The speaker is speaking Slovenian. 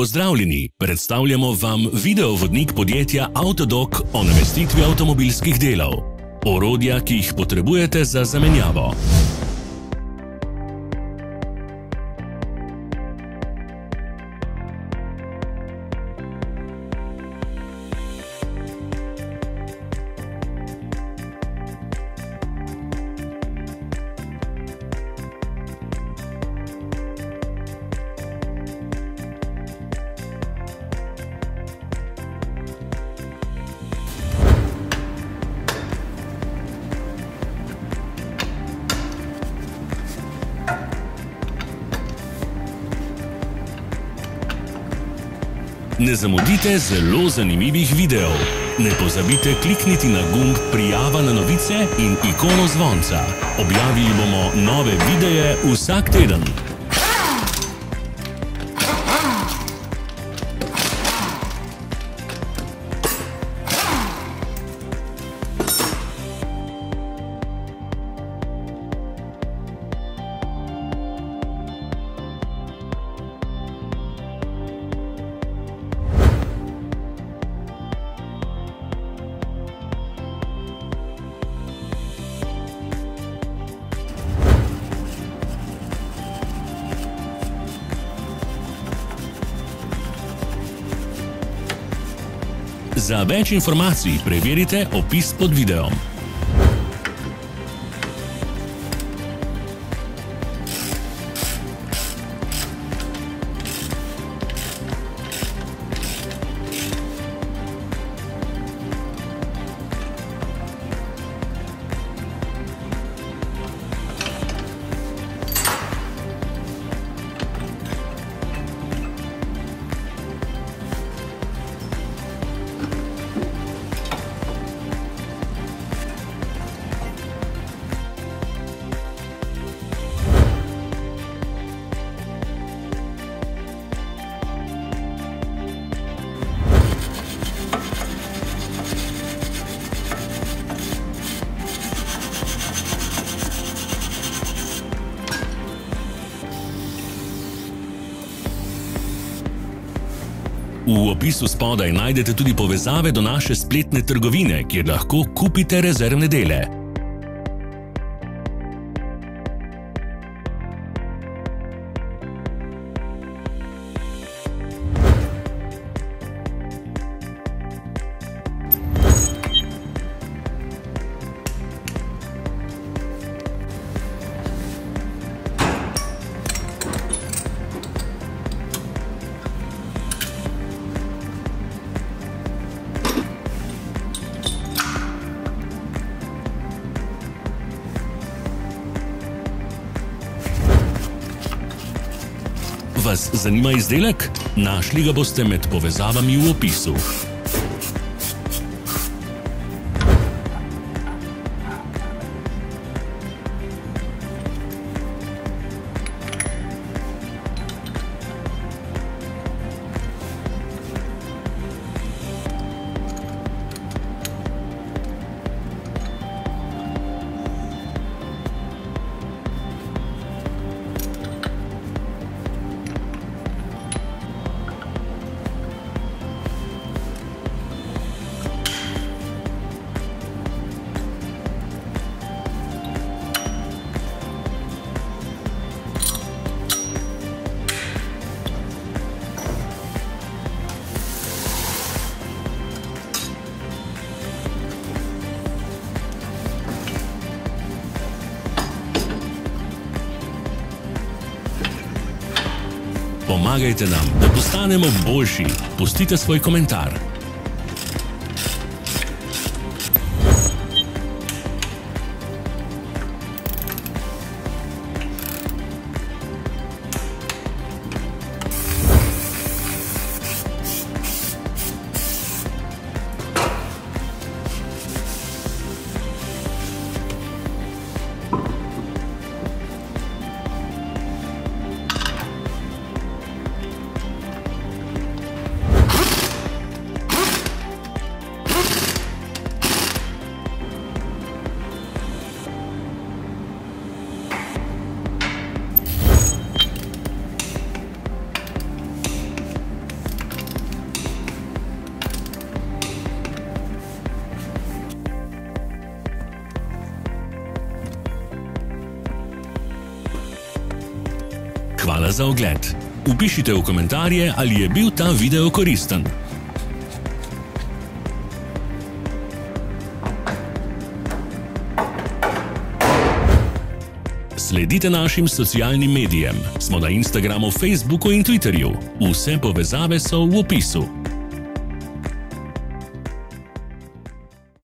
Pozdravljeni, predstavljamo vam videovodnik podjetja Autodok o namestitvi avtomobilskih delov. Orodja, ki jih potrebujete za zamenjavo. Ne zamudite zelo zanimivih videov. Ne pozabite klikniti na gumb Prijava na novice in ikono zvonca. Objavili bomo nove videe vsak teden. Za več informacij preverite opis pod videom. V opisu spodaj najdete tudi povezave do naše spletne trgovine, kjer lahko kupite rezervne dele. Vas zanima izdelek? Našli ga boste med povezavami v opisu. Pomagajte nam, da postanemo boljši. Pustite svoj komentar. Hvala za ogled. Upišite v komentarje, ali je bil ta video koristen. Sledite našim socialnim medijem. Smo na Instagramu, Facebooku in Twitterju. Vse povezave so v opisu.